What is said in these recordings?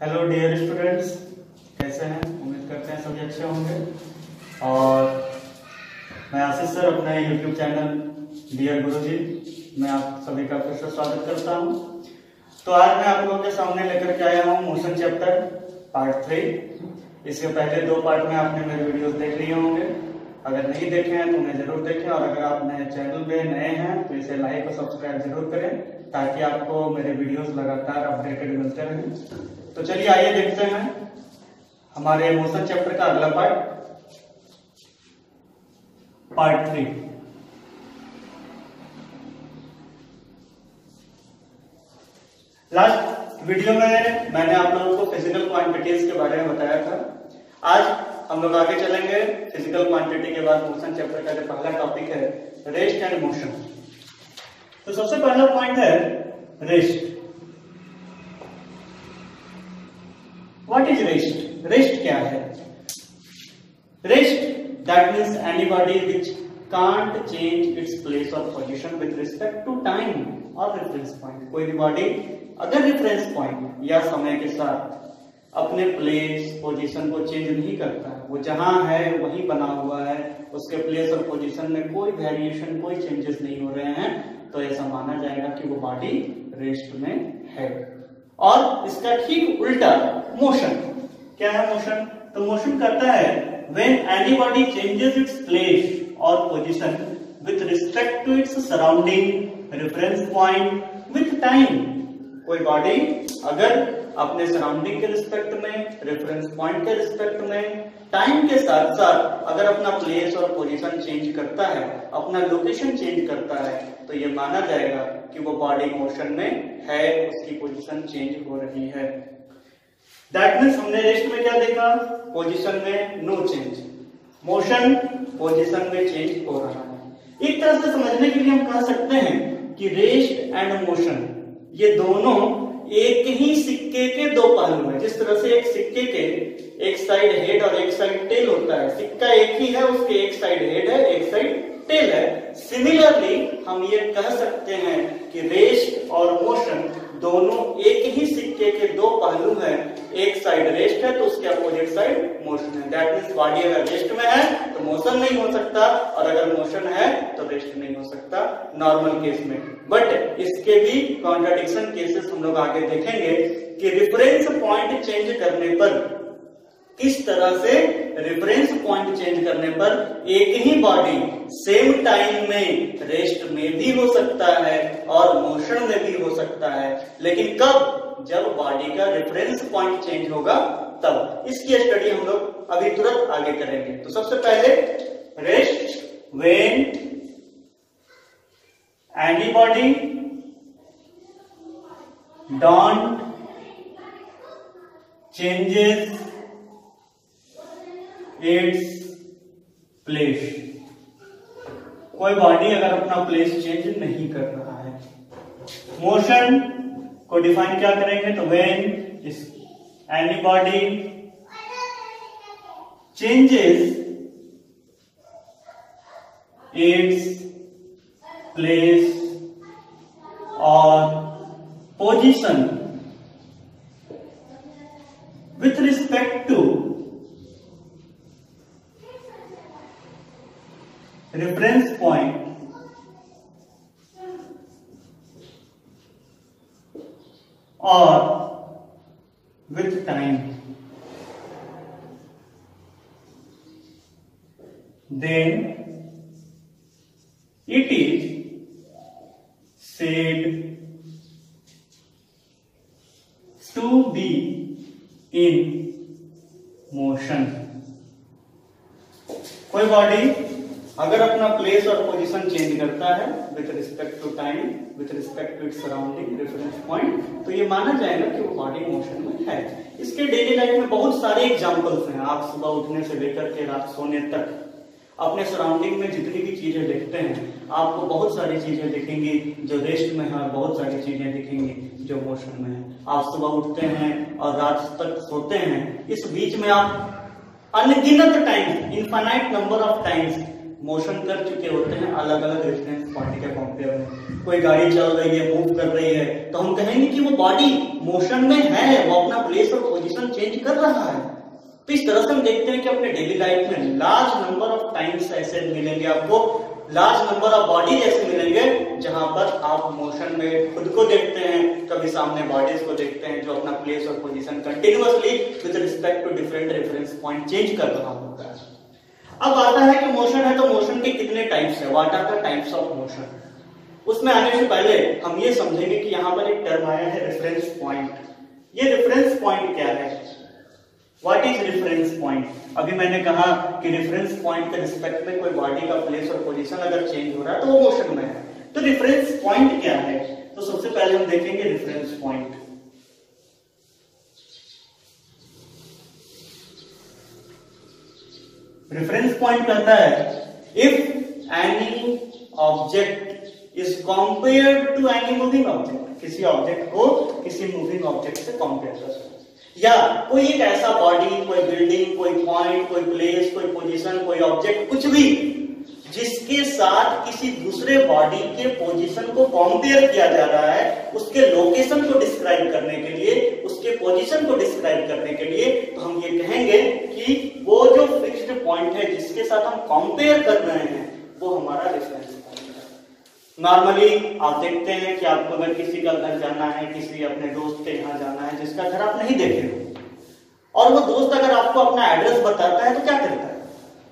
Hello dear students कैसे हैं? उम्मीद करते हैं सभी अच्छे होंगे। और मैं आशीष सर, अपने यूट्यूब चैनल डियर गुरुजी, मैं आप सभी का फिर से स्वागत करता हूँ। तो आज मैं आप लोगों के सामने लेकर के आया हूँ मोशन चैप्टर पार्ट थ्री इसके पहले दो पार्ट में आपने मेरे वीडियोस देख लिए होंगे। अगर नहीं देखे हैं तो उन्हें ज़रूर देखें। और अगर आप नए चैनल पे नए हैं तो इसे लाइक और सब्सक्राइब ज़रूर करें, ताकि आपको मेरे वीडियोस लगातार अपडेटेड मिलते रहें। तो चलिए आइए देखते हैं हमारे मोशन चैप्टर का अगला part. Part three. Last video में मैंने आप लोगों को फ़िज़िकल क्वांटिटीज के बारे में बताया था। आज हम लोग आगे चलेंगे फ़िज़िकल क्वांटिटी के बाद मोशन चैप्टर का जो पहला टॉपिक है रेस्ट एंड मोशन तो सबसे पहला पॉइंट है rest what is rest rest क्या है? Rest that means anybody which can't change its place और position with respect to time और रेफरेंस पॉइंट कोई भी बॉडी अगर रेफरेंस पॉइंट या समय के साथ अपने प्लेस पोजीशन को चेंज नहीं करता। है वो जहाँ है, वही बना हुआ है। उसके प्लेस और पोजीशन में कोई वेरिएशन कोई चेंजेस नहीं हो रहे हैं। तो ऐसा माना जाएगा कि वो बॉडी रेस्ट में है। और इसका ठीक उल्टा मोशन क्या है मोशन तो मोशन करता है, when anybody changes its place or position with respect to its surrounding reference point with time कोई बॉडी अगर अपने सराउंडिंग के रिस्पेक्ट में रेफरेंस पॉइंट के रिस्पेक्ट में टाइम के साथ साथ अगर अपना प्लेस और पोजीशन चेंज करता है, अपना लोकेशन चेंज करता है तो ये माना जाएगा कि वो बॉडी मोशन में है, उसकी पोजीशन चेंज हो रही है। दैट मीन्स हमने रेस्ट में क्या देखा? पोजीशन में नो चेंज मोशन पोजीशन में चेंज हो रहा है। एक तरह से समझने के लिए हम कह सकते हैं कि रेस्ट एंड मोशन ये दोनों एक ही सिक्के के दो पहलू हैं। जिस तरह से एक सिक्के के एक साइड हेड और एक साइड टेल होता है, सिक्का एक ही है, उसके एक साइड हेड है, एक साइड टेल है। सिमिलरली हम ये कह सकते हैं कि रेस्ट और मोशन दोनों एक ही सिक्के के दो पहलू हैं। एक साइड रेस्ट है तो उसके अपोजिट साइड मोशन है। दैट मीन्स बॉडी अगर रेस्ट में है तो मोशन नहीं हो सकता, और अगर मोशन है तो रेस्ट नहीं हो सकता नॉर्मल केस में। बट इसके भी कॉन्ट्राडिक्शन केसेस हम लोग आगे देखेंगे कि रेफरेंस पॉइंट चेंज करने पर किस तरह से रेफरेंस पॉइंट चेंज करने पर एक ही बॉडी सेम टाइम में रेस्ट में भी हो सकता है और मोशन में भी हो सकता है। लेकिन कब? जब बॉडी का रेफरेंस पॉइंट चेंज होगा, तब। इसकी स्टडी हम लोग अभी तुरंत आगे करेंगे। तो सबसे पहले rest when anybody don't changes its place कोई बॉडी अगर अपना प्लेस चेंज नहीं कर रहा है मोशन को डिफाइन क्या करेंगे? तो when is any body changes its place और position with respect to reference point or with time then it is said to be in motion कोई बॉडी अगर अपना प्लेस और पोजीशन चेंज करता है with respect to time with respect to it surrounding reference point तो ये माना जाएगा कि वो बॉडी मोशन में है। इसके डेली लाइफ में बहुत सारे एग्जांपल्स हैं। आप सुबह उठने से लेकर के रात सोने तक अपने सराउंडिंग में जितनी भी चीज़ें देखते हैं, आपको बहुत सारी चीज़ें दिखेंगी। जो रेस्ट में है, बहुत सारी चीज़ें दिखेंगी जो मोशन में है। आप सुबह उठते हैं और रात तक सोते हैं। इस बीच में आप अनगिनत times infinite number of times motion कर चुके होते हैं अलग अलग रेफरेंस पॉइंट के कंपेयर में। कोई गाड़ी चल रही है मूव कर रही है तो हम कहेंगे कि वो बॉडी मोशन में है, वो अपना प्लेस और पोजीशन चेंज कर रहा है। तो इस तरह से हम देखते हैं कि अपने डेली लाइफ में लार्ज नंबर ऑफ़ टाइम्स ऐसे मिलेंगे आपको लार्ज नंबर ऑफ़ बॉडीज ऐसे मिलेंगे जहाँ पर आप मोशन में खुद को देखते हैं, कभी सामने बॉडीज को देखते हैं जो अपना प्लेस और position continuously with respect to different reference point change कर रहा होता है। अब आता है कि मोशन है तो मोशन के कितने टाइप्स है? What are the types of motion उसमें आने से पहले हम ये समझेंगे कि यहाँ पर एक टर्म आया है रेफरेंस पॉइंट ये रेफरेंस पॉइंट क्या है? व्हाट इज़ रेफरेंस पॉइंट अभी मैंने कहा कि रेफरेंस पॉइंट के रिस्पेक्ट में कोई बॉडी का प्लेस और पोजीशन अगर चेंज हो रहा है तो वो मोशन में है। तो रेफरेंस पॉइंट क्या है? तो सबसे पहले हम देखेंगे रेफरेंस पॉइंट रेफरेंस पॉइंट कहता है if any object is compare to any moving object किसी ऑब्जेक्ट को किसी मूविंग ऑब्जेक्ट से कंपेयर कर सकते या कोई एक ऐसा बॉडी कोई बिल्डिंग कोई पॉइंट कोई प्लेस कोई पोजीशन कोई ऑब्जेक्ट कुछ भी, जिसके साथ किसी दूसरे बॉडी के पोजीशन को कंपेयर किया जा रहा है, उसके लोकेशन को डिस्क्राइब करने के लिए, उसके पोजीशन को डिस्क्राइब करने के लिए तो हम ये कहेंगे कि पॉइंट है, जिसके साथ हम कंपेयर कर रहे हैं, वो हमारा रेफरेंस नॉर्मली आप देखते हैं कि आपको अगर किसी का घर जाना है, किसी अपने दोस्त के यहाँ जाना है, जिसका घर आप नहीं देखे हो, और वो दोस्त अगर आपको अपना एड्रेस बताता है तो क्या करता है?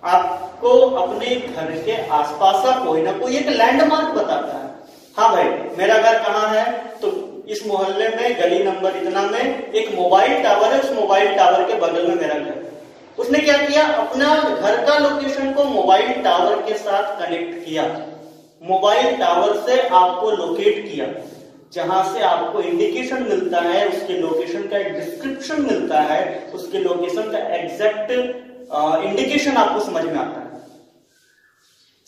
आपको अपने घर के आसपास का कोई ना कोई एक लैंडमार्क बताता है। हाँ भाई, मेरा घर कहाँ है? तो इस मोहल्ले में गली नंबर इतना में एक मोबाइल टावर है, उस मोबाइल टावर के बगल में मेरा घर। उसने क्या किया? अपना घर का लोकेशन को मोबाइल टावर के साथ कनेक्ट किया। मोबाइल टावर से आपको लोकेट किया, जहाँ से आपको इंडिकेशन मिलता है, उसके लोकेशन का डिस्क्रिप्शन मिलता है, उसके लोकेशन का एग्जैक्ट इंडिकेशन आपको समझ में आता है।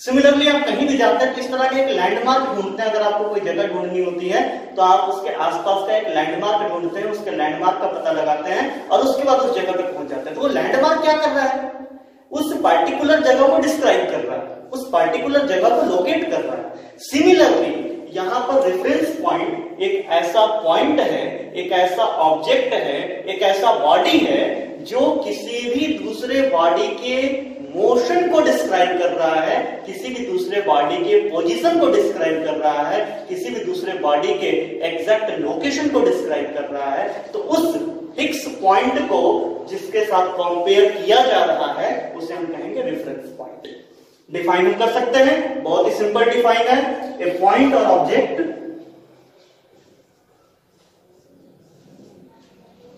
सिमिलरली आप कहीं भी जाते हैं इस तरह के एक लैंडमार्क ढूंढते हैं? अगर आपको कोई जगह ढूंढनी होती है तो आप उसके आसपास का एक लैंडमार्क ढूंढते हैं, उसके लैंडमार्क का पता लगाते हैं और उसके बाद उस जगह पर पहुँच जाते हैं। तो वो लैंडमार्क क्या कर रहा है? उस पार्टिकुलर जगह को डिस्क्राइब कर रहा है। उस पार्टिकुलर जगह को लोकेट कर रहा है। सिमिलरली यहाँ पर रेफरेंस पॉइंट एक ऐसा पॉइंट है, एक ऐसा ऑब्जेक्ट है, एक ऐसा बॉडी है, जो किसी भी दूसरे बॉडी के मोशन को डिस्क्राइब कर रहा है, किसी भी दूसरे बॉडी के पोजीशन को डिस्क्राइब कर रहा है, किसी भी दूसरे बॉडी के एग्जैक्ट लोकेशन को डिस्क्राइब कर रहा है तो उस फिक्स पॉइंट को जिसके साथ कंपेयर किया जा रहा है, उसे हम कहेंगे रेफरेंस पॉइंट डिफाइन कर सकते हैं, बहुत ही सिंपल डिफाइन है ए पॉइंट और ऑब्जेक्ट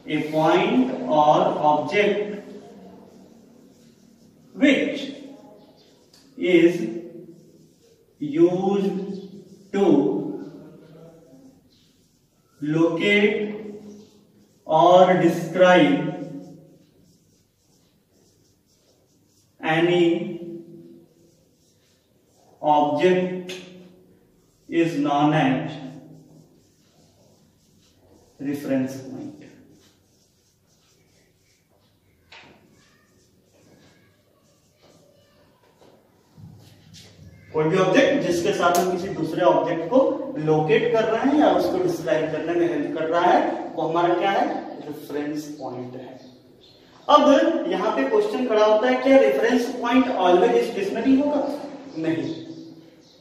ए पॉइंट और object which is used to locate or describe any object is known as reference point. कोई भी ऑब्जेक्ट जिसके साथ हम किसी दूसरे ऑब्जेक्ट को लोकेट कर रहे हैं या उसको डिस्क्राइब करने में हेल्प कर रहा है, वो हमारा क्या है? रेफरेंस पॉइंट है। अब यहाँ पे क्वेश्चन खड़ा होता है, क्या रेफरेंस पॉइंट ऑलवेज स्टेशनरी होगा? नहीं।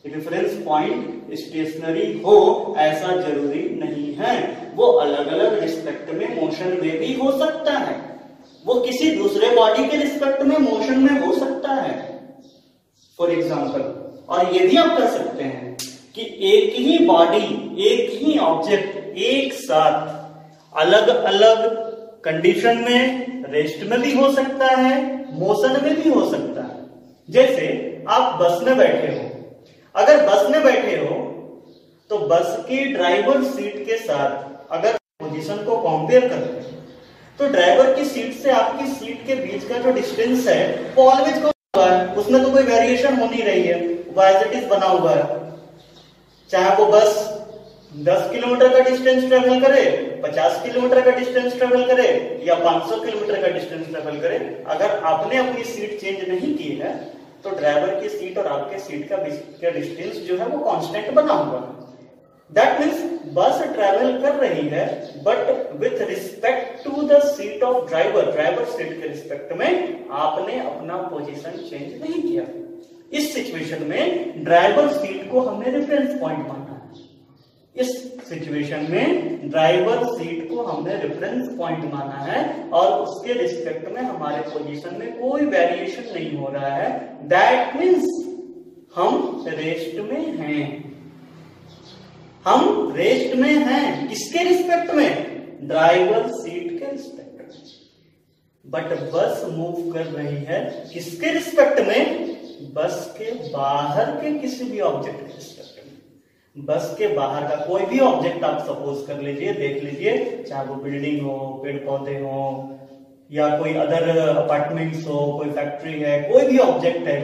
रेफरेंस पॉइंट स्टेशनरी हो, ऐसा ज़रूरी नहीं है। वो अलग अलग रिस्पेक्ट में मोशन में भी हो सकता है। वो किसी दूसरे बॉडी के रिस्पेक्ट में मोशन में हो सकता है। फॉर एग्ज़ाम्पल और ये भी आप कर सकते हैं कि एक ही बॉडी एक ही ऑब्जेक्ट एक साथ अलग अलग कंडीशन में रेस्ट में भी हो सकता है मोशन में भी हो सकता है। जैसे आप बस में बैठे हो। अगर बस में बैठे हो तो बस की ड्राइवर सीट के साथ अगर पोजीशन को कंपेयर करते हैं तो ड्राइवर की सीट से आपकी सीट के बीच का जो डिस्टेंस है वो ऑलवेज को उसमें तो कोई वेरिएशन हो नहीं रही है। एज इट इज़ बना हुआ है। चाहे वो बस 10 किलोमीटर का डिस्टेंस ट्रेवल करे 50 किलोमीटर का डिस्टेंस ट्रेवल करे, या 500 किलोमीटर का डिस्टेंस ट्रेवल करे, अगर आपने अपनी सीट चेंज नहीं की है तो ड्राइवर की सीट और आपके सीट का डिस्टेंस जो है वो कांस्टेंट बना हुआ है। दैट मीन्स बस ट्रेवल कर रही है but with respect to the seat of driver driver seat के रिस्पेक्ट में आपने अपना पोजीशन चेंज नहीं किया। इस सिचुएशन में ड्राइवर सीट को हमने रेफरेंस पॉइंट माना है। इस सिचुएशन में ड्राइवर सीट को हमने रेफरेंस पॉइंट माना है और उसके रिस्पेक्ट में हमारे पोजीशन में कोई वेरिएशन नहीं हो रहा है। दैट मीन्स हम रेस्ट में हैं। हम रेस्ट में हैं किसके रिस्पेक्ट में? ड्राइवर सीट के रिस्पेक्ट में। बट बस मूव कर रही है किसके रिस्पेक्ट में? बस के बाहर के किसी भी ऑब्जेक्ट के में बस के बाहर का कोई भी ऑब्जेक्ट आप सपोज़ कर लीजिए, देख लीजिए, चाहे वो बिल्डिंग हो, पेड़ पौधे हो, या कोई अदर अपार्टमेंट्स हो, कोई फैक्ट्री है, कोई भी ऑब्जेक्ट है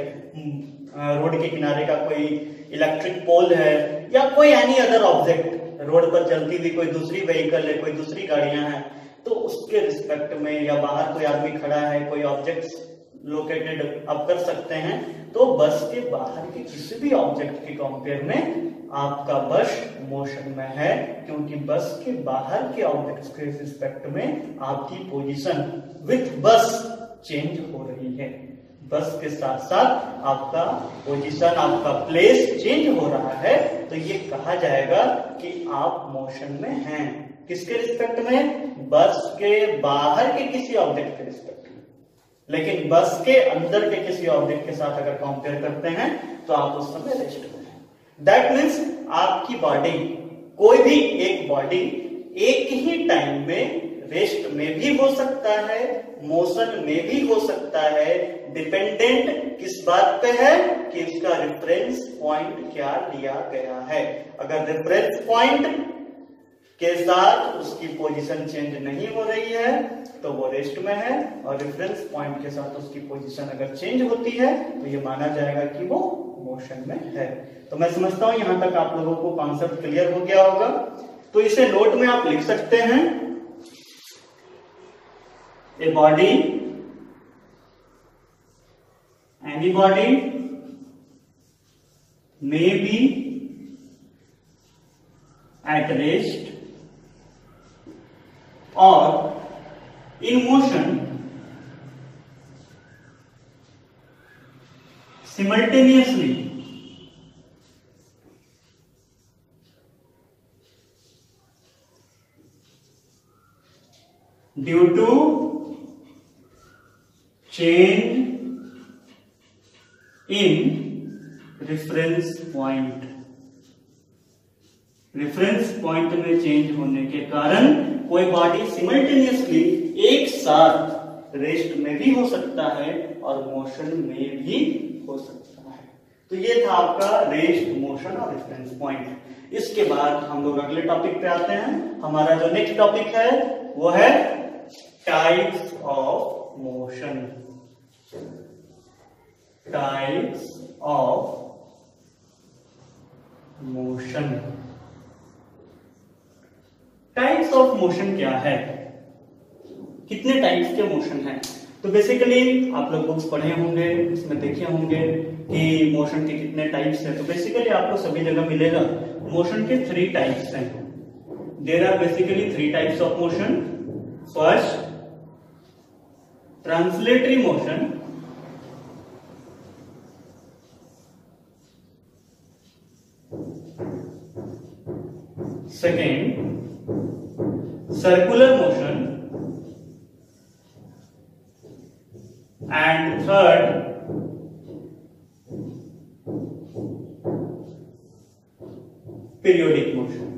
रोड के किनारे का कोई इलेक्ट्रिक पोल है, या कोई एनी अदर ऑब्जेक्ट रोड पर चलती हुई कोई दूसरी व्हीकल है, कोई दूसरी गाड़ियाँ हैं तो उसके रिस्पेक्ट में या बाहर कोई आदमी खड़ा है, कोई ऑब्जेक्ट लोकेटेड अब कर सकते हैं तो बस के बाहर के किसी भी ऑब्जेक्ट के कंपेयर में आपका बस मोशन में है, क्योंकि बस के बाहर के ऑब्जेक्ट्स के रिस्पेक्ट में आपकी पोजीशन विथ बस चेंज हो रही है। बस के साथ साथ आपका पोजीशन आपका प्लेस चेंज हो रहा है तो ये कहा जाएगा कि आप मोशन में हैं। किसके रिस्पेक्ट में? बस के बाहर के किसी ऑब्जेक्ट के रिस्पेक्ट लेकिन बस के अंदर के किसी ऑब्जेक्ट के साथ अगर कंपेयर करते हैं तो आप उस समय रेस्ट में हैं दैट मीन्स आपकी बॉडी कोई भी एक बॉडी एक ही टाइम में रेस्ट में भी हो सकता है मोशन में भी हो सकता है डिपेंडेंट किस बात पे है कि उसका रेफरेंस पॉइंट क्या लिया गया है। अगर रेफरेंस पॉइंट के साथ उसकी पोजीशन चेंज नहीं हो रही है तो वो रेस्ट में है और रेफरेंस पॉइंट के साथ उसकी पोजीशन अगर चेंज होती है तो ये माना जाएगा कि वो मोशन में है। तो मैं समझता हूँ यहाँ तक आप लोगों को कॉन्सेप्ट क्लियर हो गया होगा। तो इसे नोट में आप लिख सकते हैं। A body any body may be at rest or in motion simultaneously due to change in reference point reference point में चेंज होने के कारण कोई बॉडी सिमल्टेनियसली एक साथ रेस्ट में भी हो सकता है और मोशन में भी हो सकता है। तो ये था आपका रेस्ट मोशन और रेफरेंस पॉइंट इसके बाद हम लोग अगले टॉपिक पे आते हैं। हमारा जो नेक्स्ट टॉपिक है, वो है types of motion types of motion types of motion क्या है? कितने टाइप्स के मोशन है? तो बेसिकली आप लोग बुक्स पढ़े होंगे उसमें देखे होंगे कि मोशन के कितने टाइप्स है। तो बेसिकली आपको सभी जगह मिलेगा। मोशन के थ्री टाइप्स हैं। There are basically three types of motion first translatory motion Second, circular motion. And third, periodic motion.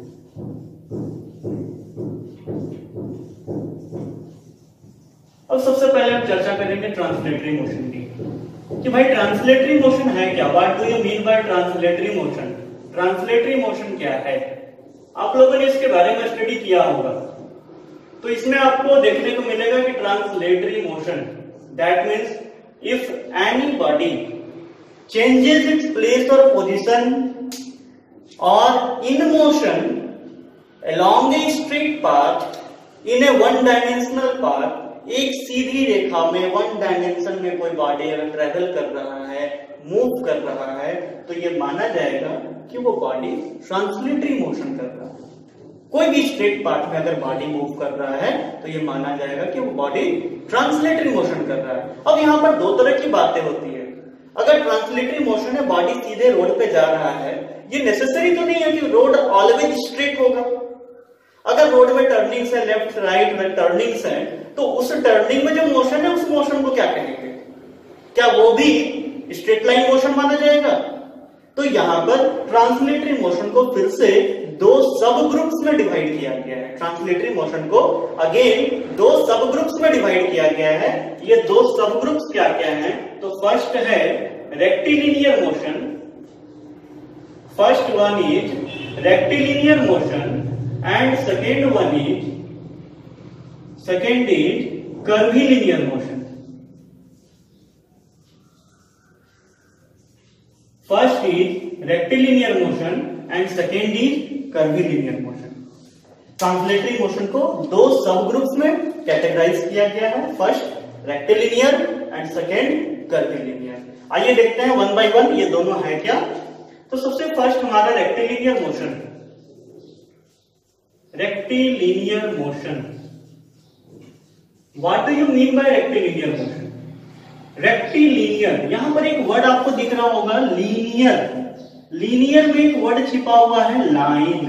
अब सबसे पहले हम चर्चा करेंगे ट्रांसलेटरी मोशन की कि भाई ट्रांसलेटरी मोशन है क्या what do you mean by translatory motion translatory motion क्या है आप लोगों ने इसके बारे में स्टडी किया होगा तो इसमें आपको देखने को मिलेगा कि translatory motion that means if any body changes its place और पोजिशन और in motion along a straight path, in a one dimensional path, एक सीधी रेखा में वन डायमेंशन में कोई बॉडी अगर ट्रेवल कर रहा है मूव कर रहा है तो ये माना जाएगा कि वो बॉडी ट्रांसलेटरी मोशन कर रहा है। कोई भी स्ट्रेट पार्ट में अगर बॉडी मूव कर रहा है तो ये माना जाएगा कि वो बॉडी ट्रांसलेटरी मोशन कर रहा है। अब यहाँ पर दो तरह की बातें होती है। अगर ट्रांसलेटरी मोशन है बॉडी सीधे रोड पे जा रहा है, ये नेसेसरी तो नहीं है कि रोड ऑलवेज स्ट्रेट होगा। अगर रोड में टर्निंग्स है लेफ़्ट राइट में टर्निंग्स है तो उस टर्निंग में जो मोशन है, उस मोशन को क्या कहेंगे? क्या वो भी स्ट्रेट लाइन मोशन माना जाएगा? तो यहाँ पर ट्रांसलेटरी मोशन को फिर से दो सब ग्रुप्स में डिवाइड किया गया है। ट्रांसलेटरी मोशन को अगेन दो सब ग्रुप्स में डिवाइड किया गया है। ये दो सब ग्रुप्स क्या क्या हैं? तो फ़र्स्ट है rectilinear motion first one is rectilinear motion and second one is second is curvilinear motion first is rectilinear motion and second is curvilinear motion translatory motion को दो सब ग्रुप्स में कैटेगराइज किया गया है। First rectilinear and second curvilinear आइए देखते हैं वन बाय वन ये दोनों है क्या? तो सबसे फ़र्स्ट हमारा rectilinear motion rectilinear motion. What do you mean by rectilinear motion? Rectilinear यहाँ पर एक वर्ड आपको दिख रहा होगा लीनियर लीनियर में एक वर्ड छिपा हुआ है लाइन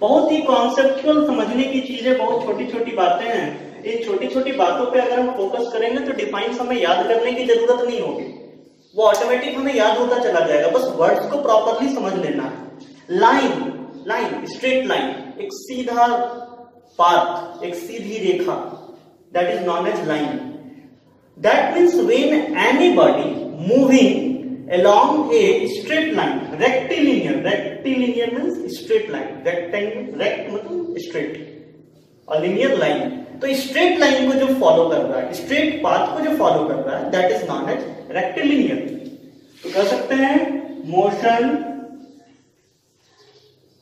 बहुत ही कॉन्सेप्चुअल समझने की चीज़ें बहुत छोटी छोटी बातें हैं। इन छोटी छोटी बातों पे अगर हम फोकस करेंगे तो डिफाइन हमें याद करने की ज़रूरत नहीं होगी। वो ऑटोमेटिक हमें याद होता चला जाएगा। बस वर्ड्स को प्रॉपरली समझ लेना। है लाइन लाइन स्ट्रेट लाइन एक सीधा पाथ, एक सीधी रेखा. That is known as line that means when any body moving along a straight line rectilinear rectilinear means straight line rectangle rect मतलब straight और linear line तो स्ट्रेट लाइन को जो follow कर रहा है स्ट्रेट पाथ को जो फॉलो कर रहा है that is known as rectilinear तो कह सकते हैं motion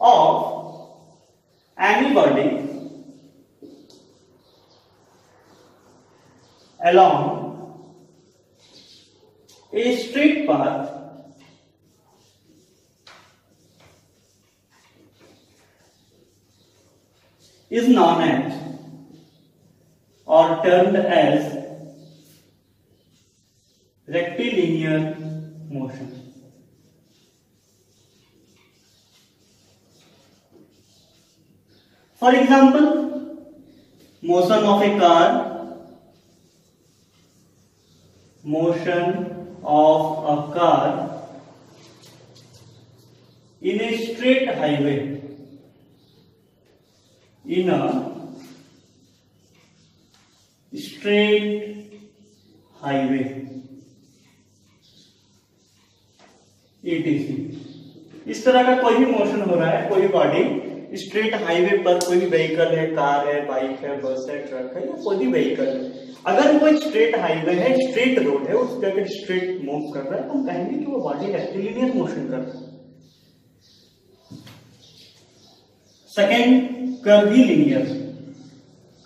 of anybody along a straight path is known as or termed as rectilinear motion. For example, motion of a car, motion of a car in a straight highway, in a straight highway, etc. इस तरह का कोई भी motion हो रहा है कोई भी बॉडी स्ट्रेट हाईवे पर कोई भी व्हीकल है कार है बाइक है बस है ट्रक है या कोई भी व्हीकल है अगर वो स्ट्रेट हाईवे है स्ट्रेट रोड है उस पर अगर स्ट्रेट मूव कर रहा है तो हम कहेंगे कि वो बॉडी रेक्टिलिनियर मोशन कर रहा है। Second curvilinear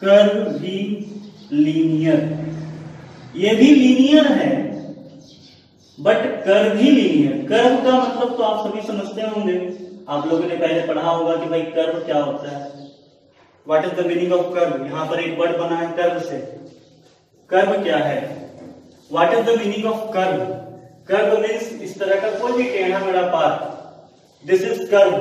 curvilinear ये भी लीनियर है बट कर्वी लीनियर कर्व का मतलब तो आप सभी समझते होंगे। आप लोगों ने पहले पढ़ा होगा कि भाई कर्व क्या होता है। What is the meaning of curve यहाँ पर एक वर्ड बना है कर्व से। कर्व क्या है? What is the meaning of curve curve means इस तरह का कोई भी टेढ़ा मेढ़ा path this is curve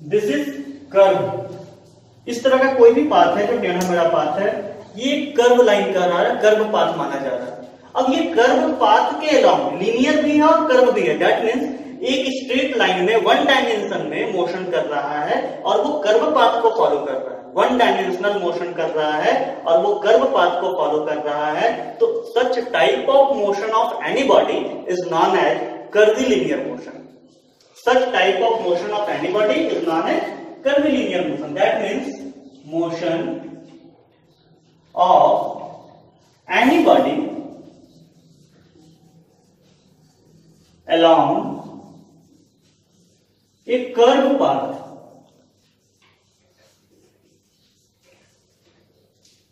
this is curve इस तरह का कोई भी पाथ है जो टेढ़ा मेढ़ा पाथ है, ये कर्व लाइन का रहा है कर्व पाथ माना जा रहा है। अब ये कर्व पाथ के अलावा लीनियर भी है और कर्व भी है। दैट मीन्स एक स्ट्रेट लाइन में वन डायमेंशन में मोशन कर रहा है और वो कर्व पाथ को फॉलो कर रहा है। वन डायमेंशनल मोशन कर रहा है और वो गर्भपात को फॉलो कर रहा है। तो such type of motion of any body is known as curvilinear motion such type of motion of any body is known as curvilinear motion that means motion of any body along a curve path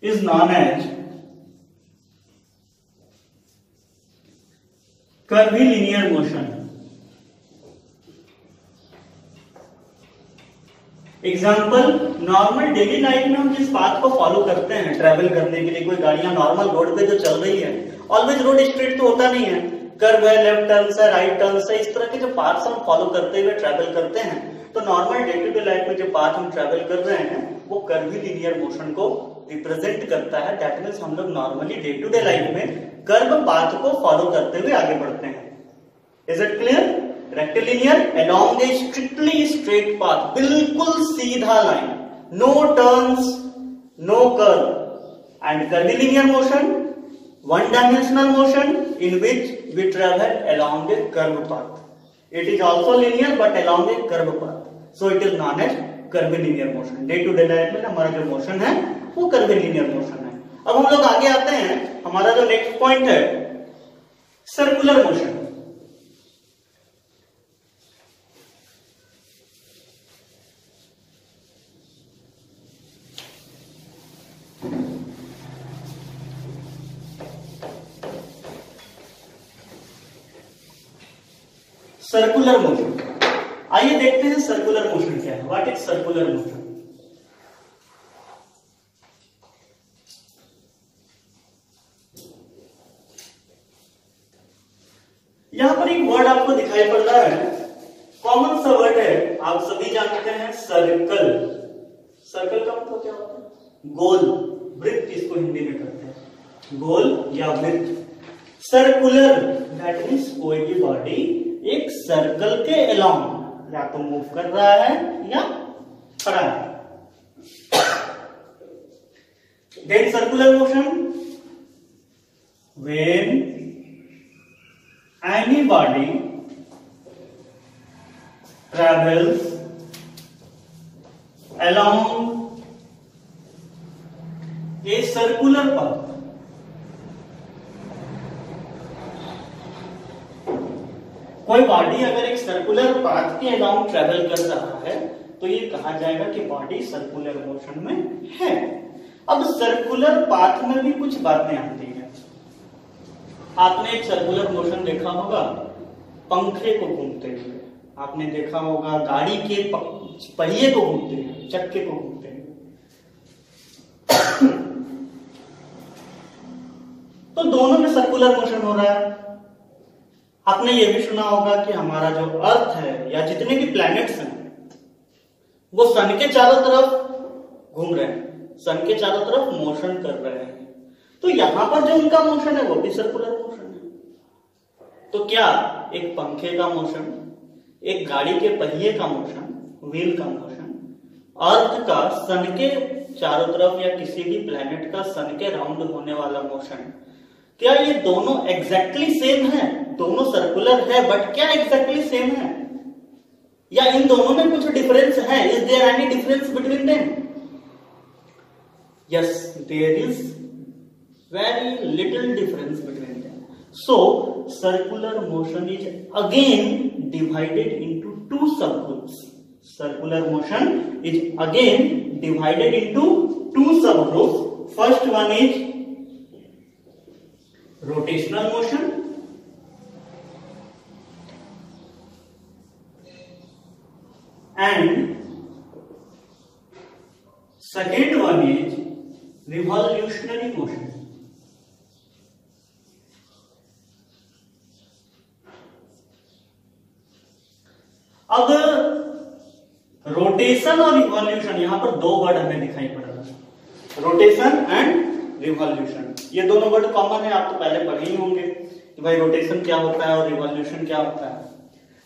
is known as curvilinear motion. Example normal daily life में हम जिस path को follow करते हैं travel करने के लिए, कोई गाड़ियाँ नॉर्मल रोड पे जो चल रही है ऑलवेज रोड स्ट्रेट तो होता नहीं है। कर्व है लेफ़्ट टर्न है राइट टर्न है, इस तरह के जो पाथ्स हम फॉलो करते हुए ट्रेवल करते हैं तो normal day to day life में जो पाथ हम ट्रेवल कर रहे हैं, वो कर्वीलिनियर मोशन को रिप्रेजेंट करता है दैट मीन्स हम लोग normally day to day life में कर्म पाथ को फॉलो करते हुए आगे बढ़ते हैं। Is it clear rectilinear along a strictly straight path बिल्कुल सीधा line no turns no curve and curvilinear motion one dimensional motion in which we travel along a curve path it is also linear but along a curve path so it is known as curvilinear motion day to day life में हमारा जो motion है वो curvilinear motion है। अब हम लोग आगे आते हैं। हमारा जो नेक्स्ट पॉइंट है सर्कुलर मोशन सर्कुलर मोशन आइए देखते हैं सर्कुलर मोशन क्या है व्हाट इज़ सर्कुलर मोशन यहाँ पर एक वर्ड आपको दिखाई पड़ रहा है। कॉमन सा वर्ड है। आप सभी जानते हैं सर्कल सर्कल का मतलब क्या होता है? गोल वृत्त इसको हिंदी में कहते हैं। गोल या वृत्त सर्कुलर दैट मीन्स कोई भी बॉडी एक सर्कल के अलोंग या तो मूव कर रहा है या खड़ा है। Then circular motion when body travels along a circular path कोई बॉडी अगर एक सर्कुलर पाथ के अलाउंग ट्रेवल कर रहा है तो ये कहा जाएगा कि बॉडी सर्कुलर मोशन में है। अब सर्कुलर पाथ में भी कुछ बातें आती हैं। आपने एक सर्कुलर मोशन देखा होगा, पंखे को घूमते हुए। आपने देखा होगा, गाड़ी के पहिए को घूमते हुए, चक्के को घूमते हुए। तो दोनों में सर्कुलर मोशन हो रहा है। आपने ये भी सुना होगा कि हमारा जो अर्थ है, या जितने भी प्लैनेट्स हैं, वो सन के चारों तरफ़ घूम रहे हैं सन के चारों तरफ़ मोशन कर रहे हैं। तो यहाँ पर जो उनका मोशन है, वो भी सर्कुलर मोशन है। तो क्या एक पंखे का मोशन एक गाड़ी के पहिए का मोशन व्हील का मोशन अर्थ का सन के चारों तरफ़ या किसी भी प्लेनेट का सन के राउंड होने वाला मोशन क्या ये दोनों एग्जैक्टली सेम है? दोनों सर्कुलर है बट क्या एग्जैक्टली सेम है? या इन दोनों में कुछ डिफरेंस है? Is there any difference between them yes there is very little difference between them. So circular motion is again divided into two subgroups. Circular motion is again divided into two subgroups. First one is rotational motion. And second one is revolutionary motion. अब rotation और revolution यहाँ पर दो word हमें दिखाई पड़ रहा rotation and revolution ये दोनों वर्ड कॉमन है, आप तो पहले पढ़े ही होंगे कि भाई रोटेशन क्या होता है और रिवॉल्यूशन क्या होता है।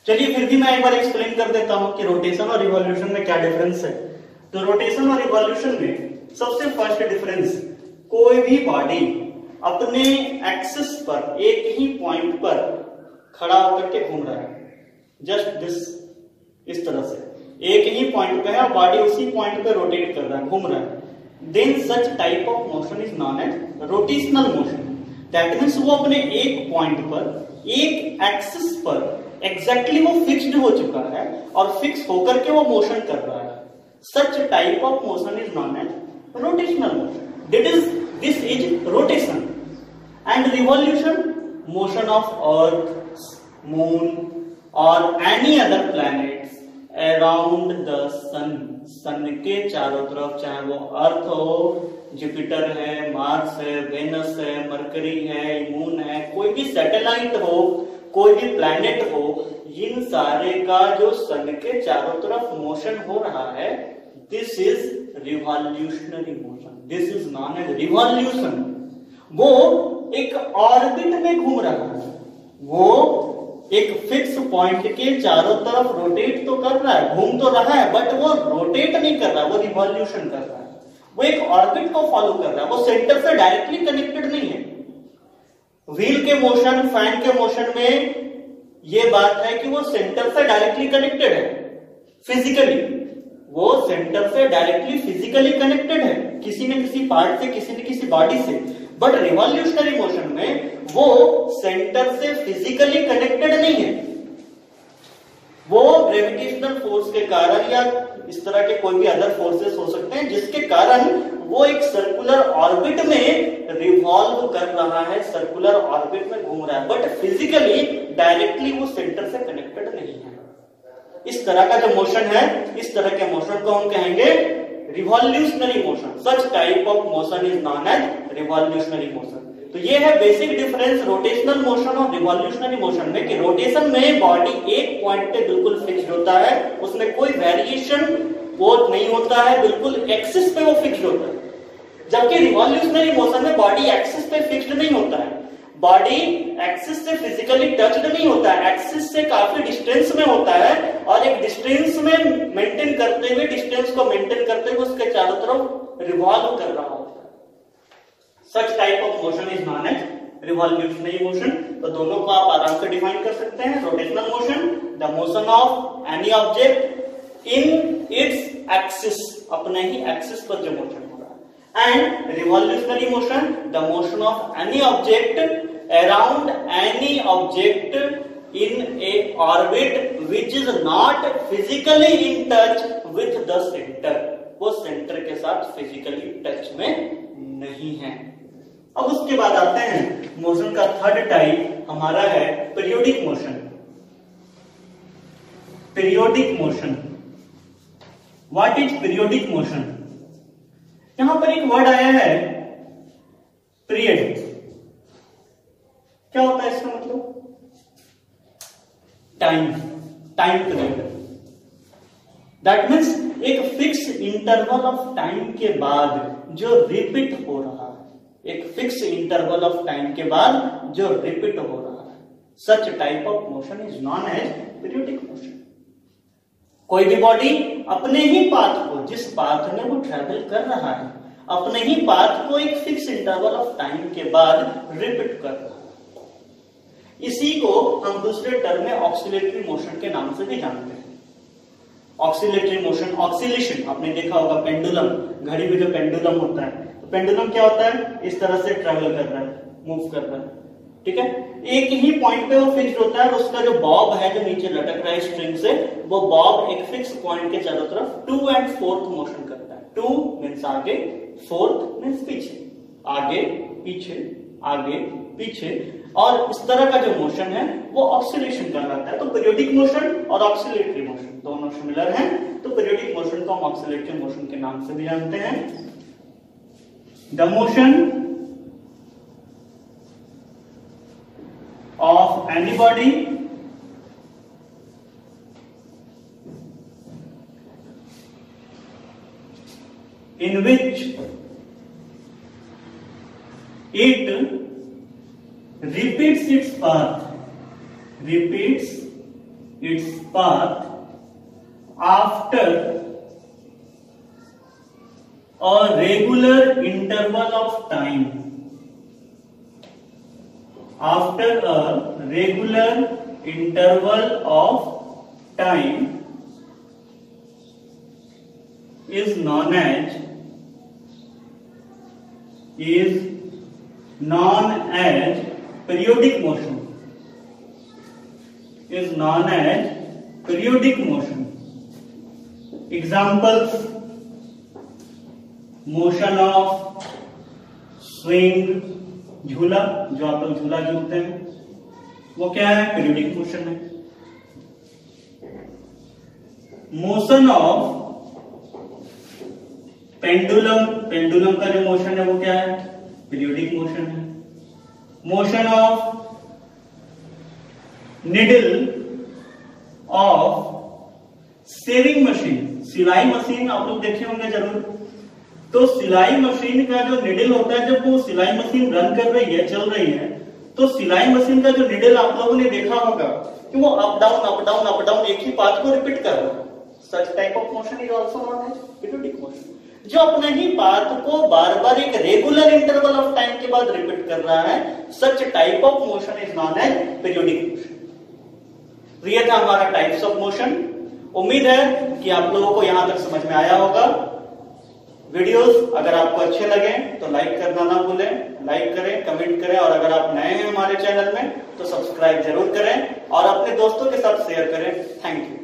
चलिए फिर भी मैं एक बार एक्सप्लेन कर देता हूँ कि रोटेशन और रिवॉल्यूशन में क्या डिफरेंस है। तो रोटेशन और रिवॉल्यूशन में सबसे फ़र्स्ट डिफरेंस कोई भी बॉडी अपने एक्सिस पर, एक ही पॉइंट पर खड़ा होकर के घूम रहा है। जस्ट दिस इस तरह से। एक ही पॉइंट पे है बॉडी उसी पॉइंट पे रोटेट कर रहा है, घूम रहा है। Then such type of motion is known as rotational motion that means वो अपने एक पॉइंट पर, एक एक्सिस पर एग्जैक्टली exactly वो फिक्स्ड हो चुका है और फिक्स होकर के वो मोशन कर रहा है। Such type of motion is known as rotational motion that is this is rotation and revolution motion of earth moon और any other planets around the Sun. Sun के चारों तरफ़, चाहे वो अर्थ हो जुपिटर है मार्स है वेनस है मरकरी है मून है, कोई भी सैटेलाइट हो, कोई भी प्लैनेट हो, इन सारे का जो सन के चारों तरफ़ मोशन हो रहा है this is revolutionary motion this is known as revolution वो एक ऑर्बिट में घूम रहा है। वो एक फिक्स पॉइंट के चारों तरफ़ रोटेट तो कर रहा है, घूम तो रहा है बट वो रोटेट नहीं कर रहा, वो रिवॉल्यूशन कर रहा है। वो एक ऑर्बिट को फॉलो कर रहा है, वो सेंटर से डायरेक्टली कनेक्टेड नहीं है। व्हील के मोशन फ़ैन के मोशन में ये बात है कि वो सेंटर से डायरेक्टली कनेक्टेड है फिजिकली वो सेंटर से डायरेक्टली फिजिकली कनेक्टेड है, किसी न किसी पार्ट से, किसी न किसी बॉडी से। बट रिवॉल्यूशनरी मोशन में वो सेंटर से फिजिकली कनेक्टेड नहीं है। वो ग्रेविटेशनल फोर्स के कारण या इस तरह के कोई भी अदर फोर्सेस हो सकते हैं, जिसके कारण वो एक सर्कुलर ऑर्बिट में रिवॉल्व कर रहा है सर्कुलर ऑर्बिट में घूम रहा है। बट फिजिकली डायरेक्टली वो सेंटर से कनेक्टेड नहीं है। इस तरह का जो मोशन है, इस तरह के मोशन को हम कहेंगे revolutionary motion such type of motion is known as revolutionary motion तो ये है बेसिक डिफरेंस रोटेशनल मोशन और रिवॉल्यूशनरी मोशन में कि रोटेशन में बॉडी एक पॉइंट पे बिल्कुल फिक्स्ड होता है, उसमें कोई वेरिएशन वो नहीं होता है, बिल्कुल एक्सिस पे वो फिक्स्ड होता है। जबकि रिवॉल्यूशनरी मोशन में बॉडी एक्सिस पे फिक्स्ड नहीं होता है। बॉडी एक्सिस से फिजिकली टच्ड नहीं होता है एक्सिस से काफ़ी डिस्टेंस में होता है और एक डिस्टेंस में मेंटेन करते हुए डिस्टेंस को मेंटेन करते हुए उसके चारों तरफ़ रिवॉल्व कर रहा होता है। Such type of motion is known as revolutionary motion तो दोनों को आप आराम से डिफाइन कर सकते हैं। Rotational motion the motion of any object in its axis अपने ही एक्सिस पर जो मोशन हो and revolutionary motion the motion of any object around any object in a orbit which is not physically in touch with the centre वो centre के साथ physically touch में नहीं है। अब उसके बाद आते हैं। मोशन का थर्ड टाइप हमारा है periodic motion periodic motion what is periodic motion यहाँ पर एक वर्ड आया है पीरियड क्या होता है इसका मतलब? Time time period that means एक फिक्स इंटरवल ऑफ़ टाइम के बाद जो रिपीट हो रहा एक फिक्स इंटरवल ऑफ़ टाइम के बाद जो रिपीट हो रहा है। Such type of motion is known as periodic motion कोई भी बॉडी अपने ही पाथ को, जिस पाथ में वो ट्रेवल कर रहा है, अपने ही पाथ को एक फिक्स इंटरवल ऑफ़ टाइम के बाद रिपीट कर रहा है। इसी को हम दूसरे टर्म में ऑक्सीलेटरी मोशन के नाम से भी जानते हैं। ऑक्सीलेटरी मोशन ऑक्सीलेशन आपने देखा होगा पेंडुलम घड़ी में जो पेंडुलम होता है पेंडुलम क्या होता है? इस तरह से ट्रेवल कर रहा है मूव कर रहा है। ठीक है? एक ही पॉइंट पे वो फिक्स होता है और उसका जो बॉब है, जो नीचे लटक रहा है स्ट्रिंग से, वो बॉब एक फिक्स पॉइंट के चारों तरफ़ टू एंड फोर्थ मोशन करता है। टू मीन्स आगे फोर्थ मीन्स पीछे। आगे पीछे आगे, पीछे। और इस तरह का जो मोशन है, वो ऑक्सीलेशन कहलाता है। तो पीरियोडिक मोशन और ऑक्सीलेटरी मोशन दोनों सिमिलर हैं। तो पीरियोडिक मोशन को हम ऑक्सीलेटरी मोशन के नाम से भी जानते हैं। The motion of anybody in which it repeats its path repeats its path after a regular interval of time after a regular interval of time is known as is known as periodic motion is known as periodic motion examples motion of swing झूला, जो आप लोग झूला झूलते हैं, वो क्या है? पीरियोडिक मोशन है। मोशन ऑफ़ पेंडुलम पेंडुलम का जो मोशन है, वो क्या है? पीरियोडिक मोशन है। Motion of needle of sewing machine सिलाई मशीन आप लोग देखे होंगे ज़रूर। तो सिलाई मशीन का जो निडिल होता है, जब वो सिलाई मशीन रन कर रही है, चल रही है तो सिलाई मशीन का जो निडल आप लोगों ने देखा होगा कि वो up down up down up down एक ही पाथ को रिपीट कर रहा है। Such type of motion is also known as periodic motion जो अपने ही पाथ को बार बार एक रेगुलर इंटरवल ऑफ़ टाइम के बाद रिपीट कर रहा है such type of motion is known as periodic motion तो ये था हमारा टाइप्स ऑफ़ मोशन उम्मीद है कि आप लोगों को यहाँ तक समझ में आया होगा। वीडियोस अगर आपको अच्छे लगे तो लाइक करना ना भूलें लाइक करें कमेंट करें, और अगर आप नए हैं हमारे चैनल में तो सब्सक्राइब ज़रूर करें, और अपने दोस्तों के साथ शेयर करें। Thank you